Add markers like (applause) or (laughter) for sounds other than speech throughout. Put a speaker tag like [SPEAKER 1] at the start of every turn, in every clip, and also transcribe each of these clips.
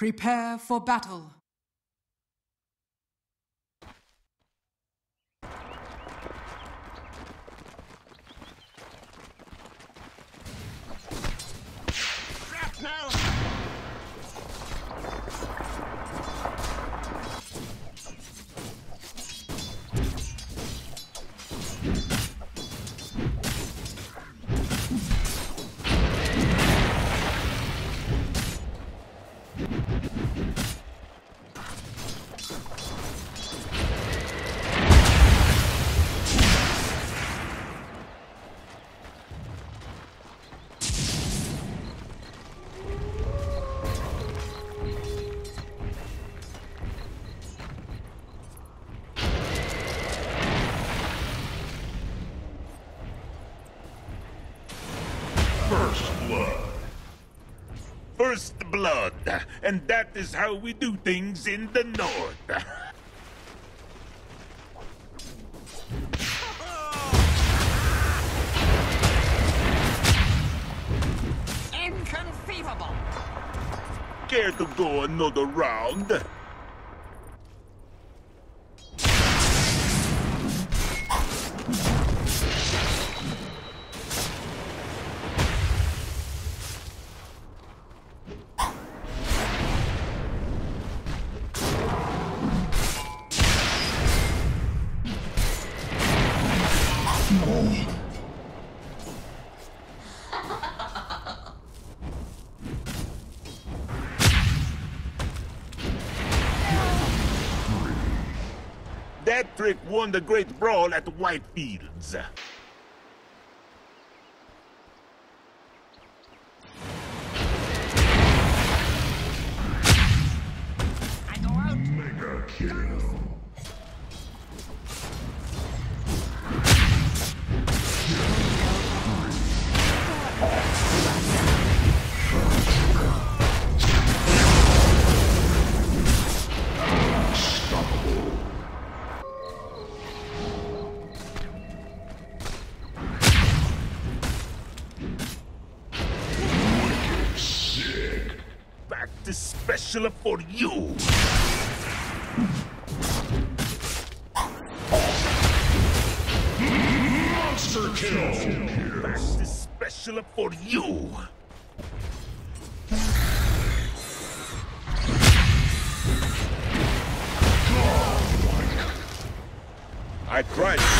[SPEAKER 1] Prepare for battle.
[SPEAKER 2] Blood,
[SPEAKER 3] and that is how we do things in the north.
[SPEAKER 4] Inconceivable!
[SPEAKER 3] Care to go another round? That trick won the great brawl at Whitefields. Special for you.
[SPEAKER 2] Monster kill.
[SPEAKER 3] Back to special for you. I tried.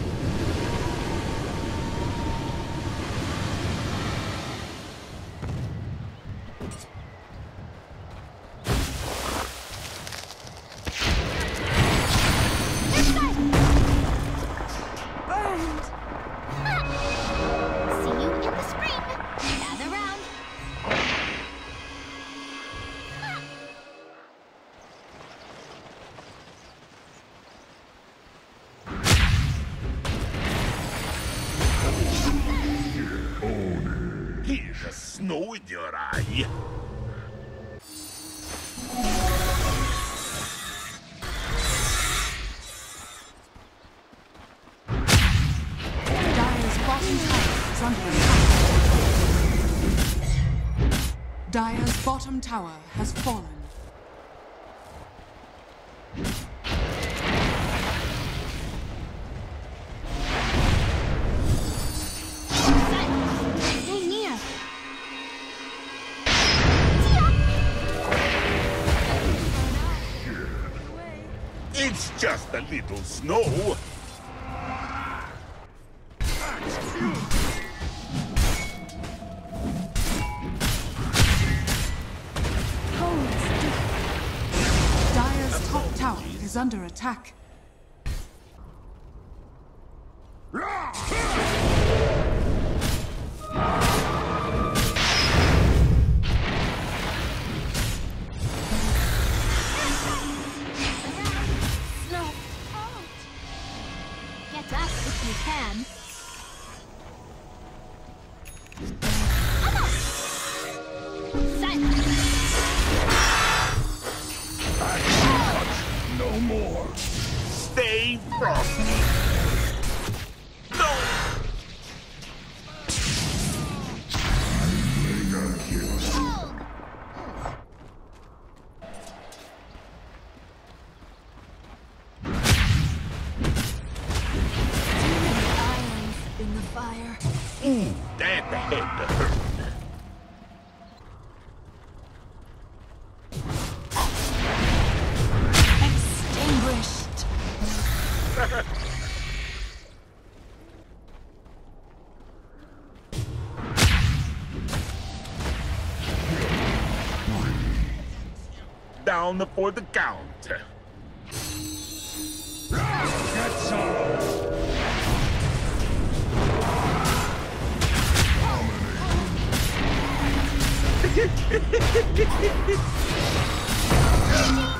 [SPEAKER 1] Attack. Dire's bottom tower has fallen.
[SPEAKER 3] Just a little snow.
[SPEAKER 1] Dire's
[SPEAKER 5] top tower is under attack. You can.
[SPEAKER 3] Down for the count.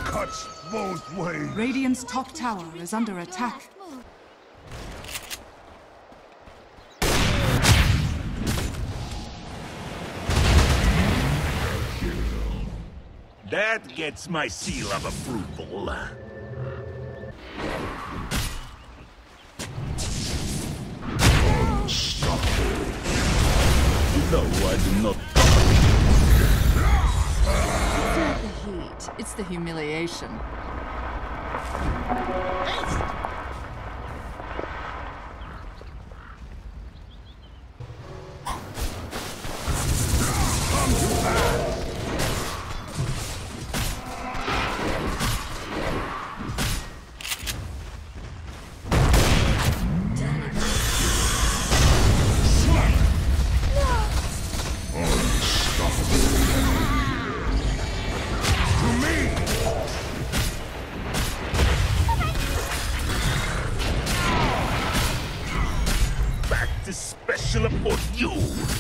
[SPEAKER 2] Cuts both ways.
[SPEAKER 1] Radiant's top tower is under attack.
[SPEAKER 3] That gets my seal of approval. No, I do not.
[SPEAKER 4] It's the humiliation.
[SPEAKER 3] You.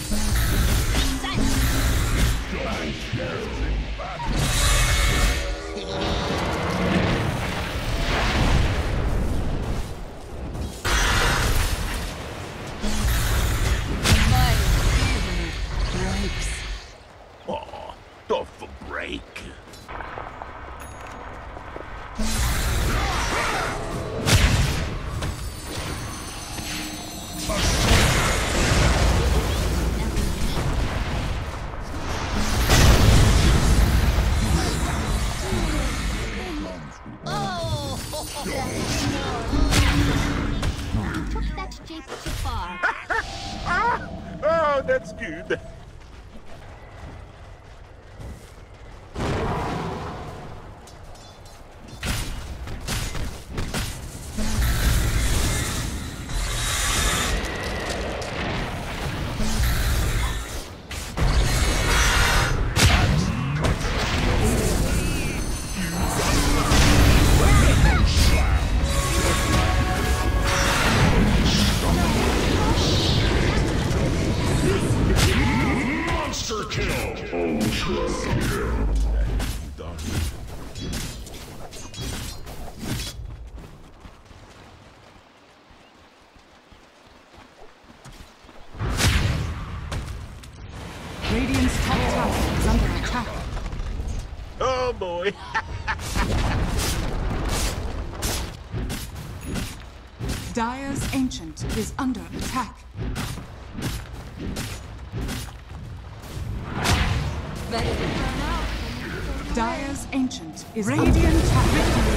[SPEAKER 3] Boy. (laughs)
[SPEAKER 1] Dire's Ancient is under attack.
[SPEAKER 4] Better to burn out than
[SPEAKER 1] Dire's Ancient is Radiant victory.